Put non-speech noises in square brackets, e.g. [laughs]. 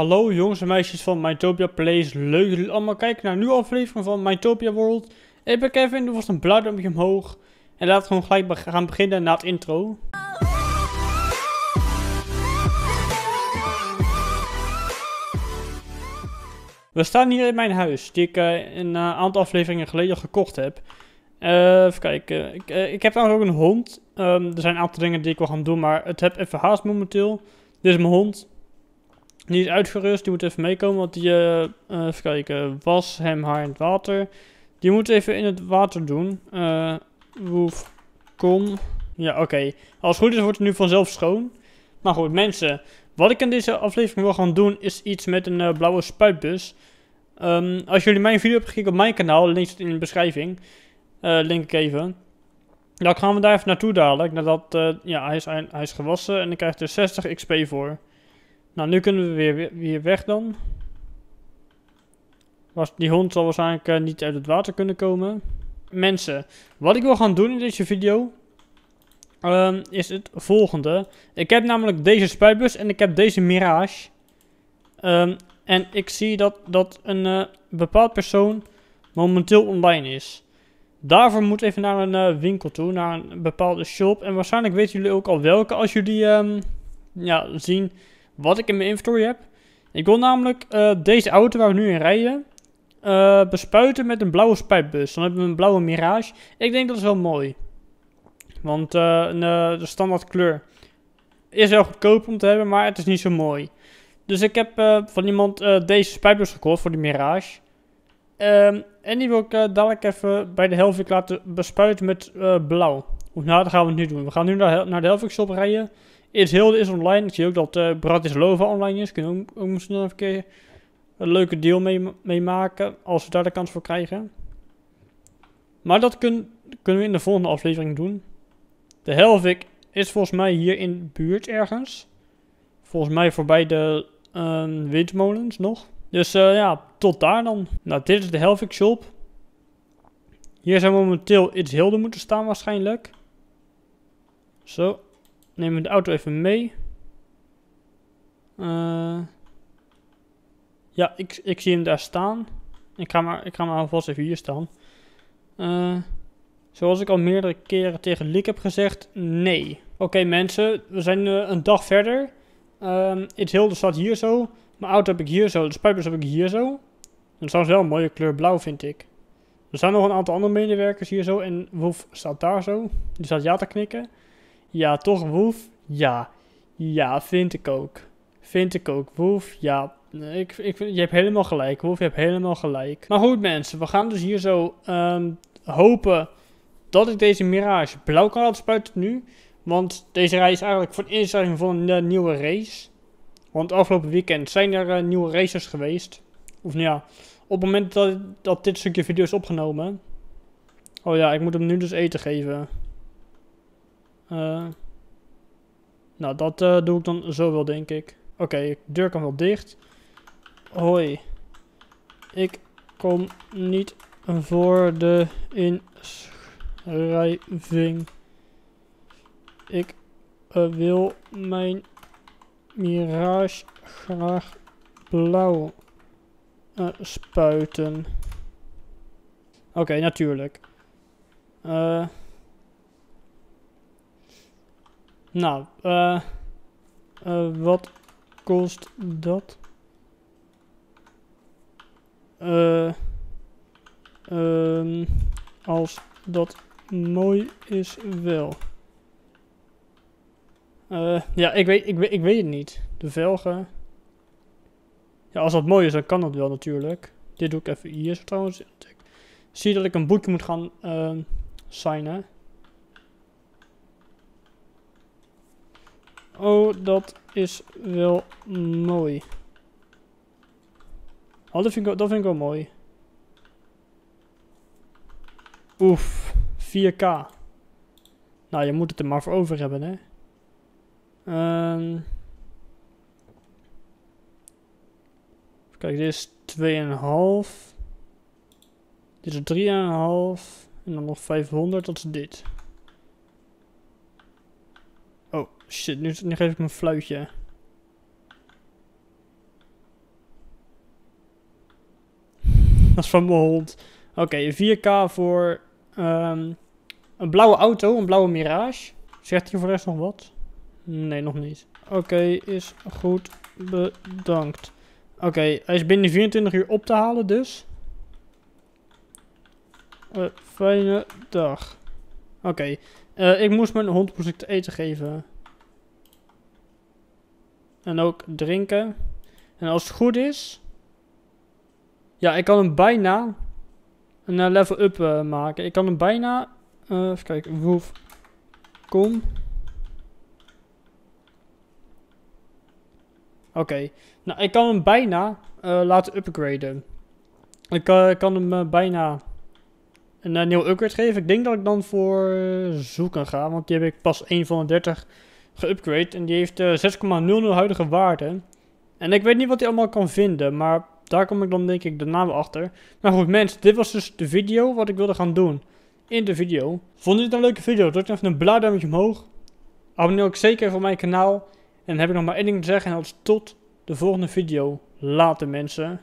Hallo jongens en meisjes van Mytopia Plays. Leuk dat jullie allemaal kijken naar een nieuwe aflevering van Mytopia World. Ik ben Kevin, doe vast een blauw duimpje omhoog. En laten we gewoon gelijk gaan beginnen na het intro. We staan hier in mijn huis, die ik eh, een eh, aantal afleveringen geleden gekocht heb. Eh, even kijken, ik, ik heb trouwens ook een hond. Ehm, er zijn een aantal dingen die ik wil gaan doen, maar het heb even haast momenteel. Dit is mijn hond. Die is uitgerust, die moet even meekomen, want die, eh, even kijken, was hem haar in het water. Die moet even in het water doen. Eh woef, kom. Ja, oké. Als het goed is, wordt het nu vanzelf schoon. Maar goed, mensen, wat ik in deze aflevering wil gaan doen, is iets met een blauwe spuitbus. Ehm, als jullie mijn video hebben gekeken op mijn kanaal, link in de beschrijving. Link ik even. Dan gaan we daar even naartoe dadelijk. Nadat, ja, hij is, hij is gewassen en ik krijg er 60 XP voor. Nou, nu kunnen we weer, weer, weg dan. Was, die hond zal waarschijnlijk eh, niet uit het water kunnen komen. Mensen, wat ik wil gaan doen in deze video... ehm, is het volgende. Ik heb namelijk deze spuitbus en ik heb deze Mirage. Ehm, en ik zie dat, dat een eh, bepaald persoon momenteel online is. Daarvoor moet even naar een eh, winkel toe, naar een bepaalde shop. En waarschijnlijk weten jullie ook al welke als jullie ehm, ja, zien wat ik in mijn inventory heb. Ik wil namelijk eh, deze auto waar we nu in rijden eh, bespuiten met een blauwe spuitbus. Dan hebben we een blauwe Mirage. Ik denk dat is wel mooi. Want eh, de standaard kleur is wel goedkoop om te hebben, maar het is niet zo mooi. Dus ik heb van iemand deze spuitbus gekocht voor die Mirage. Ehm, en die wil ik dadelijk even bij de Helvik laten bespuiten met blauw. Nou, dat gaan we nu doen. We gaan nu naar, naar de Helvik shop rijden. Is Hilde is online. Ik zie ook dat eh Bratislava online is. Kunnen we ook, misschien een een leuke deal mee, mee maken. Als we daar de kans voor krijgen. Maar dat kun, kunnen we in de volgende aflevering doen. De Helvik is volgens mij hier in de buurt ergens. Volgens mij voorbij de ehm, windmolens nog. Dus eh, ja, tot daar dan. Nou, dit is de Helvik shop. Hier zou momenteel iets Hilde moeten staan waarschijnlijk. Zo. Neem we de auto even mee. Eh, ja, ik, ik zie hem daar staan. Ik ga maar, ik ga maar alvast even hier staan. Eh, zoals ik al meerdere keren tegen Liek heb gezegd, nee. Oké mensen, we zijn eh, een dag verder. Ehm It's Hilde staat hier zo. Mijn auto heb ik hier zo. De spuitbus heb ik hier zo. Dat is wel een mooie kleur blauw, vind ik. Er staan nog een aantal andere medewerkers hier zo. En Woef staat daar zo. Die staat ja te knikken. Ja, toch Woef? Ja. Ja, vind ik ook. Vind ik ook. Woef, ja. Ik, ik, je hebt helemaal gelijk. Woef, je hebt helemaal gelijk. Maar goed mensen, we gaan dus hier zo ehm, hopen dat ik deze Mirage blauw kan laten spuiten nu. Want deze race is eigenlijk voor de instelling van een eh, nieuwe race. Want afgelopen weekend zijn er eh, nieuwe races geweest. Of nou ja, op het moment dat, dat dit stukje video is opgenomen. Oh ja, ik moet hem nu dus eten geven. Eh, nou, dat eh, doe ik dan zo wel, denk ik. Oké, de deur kan wel dicht. Hoi. Ik kom niet voor de inschrijving. Ik eh, wil mijn Mirage graag blauw spuiten. Oké, natuurlijk. Eh nou, eh eh, wat kost dat? Eh ehm, als dat mooi is wel. Ja, ik weet, ik, weet, ik weet het niet. De velgen. Ja, als dat mooi is, dan kan dat wel natuurlijk. Dit doe ik even hier zo trouwens. Zie dat ik een boekje moet gaan ehm, signen. Oh, dat is wel mooi. Oh, dat vind ik, dat vind ik wel mooi. Oef, 4K. Nou, je moet het er maar voor over hebben, hè. Ehm Kijk, dit is 2,5. Dit is 3,5. En dan nog 500, dat is dit. Oh, shit, nu, geef ik mijn fluitje. [laughs] Dat is van mijn hond. Oké, okay, 4K voor ehm, een blauwe auto, een blauwe Mirage. Zegt hier voor de rest nog wat? Nee, nog niet. Oké, is goed. Bedankt. Oké, hij is binnen 24 uur op te halen dus. Een fijne dag. Oké, uh, ik moest mijn hond te eten geven. En ook drinken. En als het goed is... Ja, ik kan hem bijna een uh, level up maken. Ik kan hem bijna... even kijken, Wolf. Kom. Oké. Nou, ik kan hem bijna laten upgraden. Ik kan hem bijna een nieuw upgrade geven. Ik denk dat ik dan voor zoeken ga. Want die heb ik pas 1 van de 30 geupgrade. En die heeft 6,00 huidige waarde. En ik weet niet wat hij allemaal kan vinden. Maar daar kom ik dan denk ik daarna wel achter. Maar goed mensen, dit was dus de video wat ik wilde gaan doen. In de video. Vond je dit een leuke video? Druk dan even een blauw duimpje omhoog. Abonneer ook zeker even op mijn kanaal. En dan heb ik nog maar één ding te zeggen en dat is tot de volgende video. Later mensen.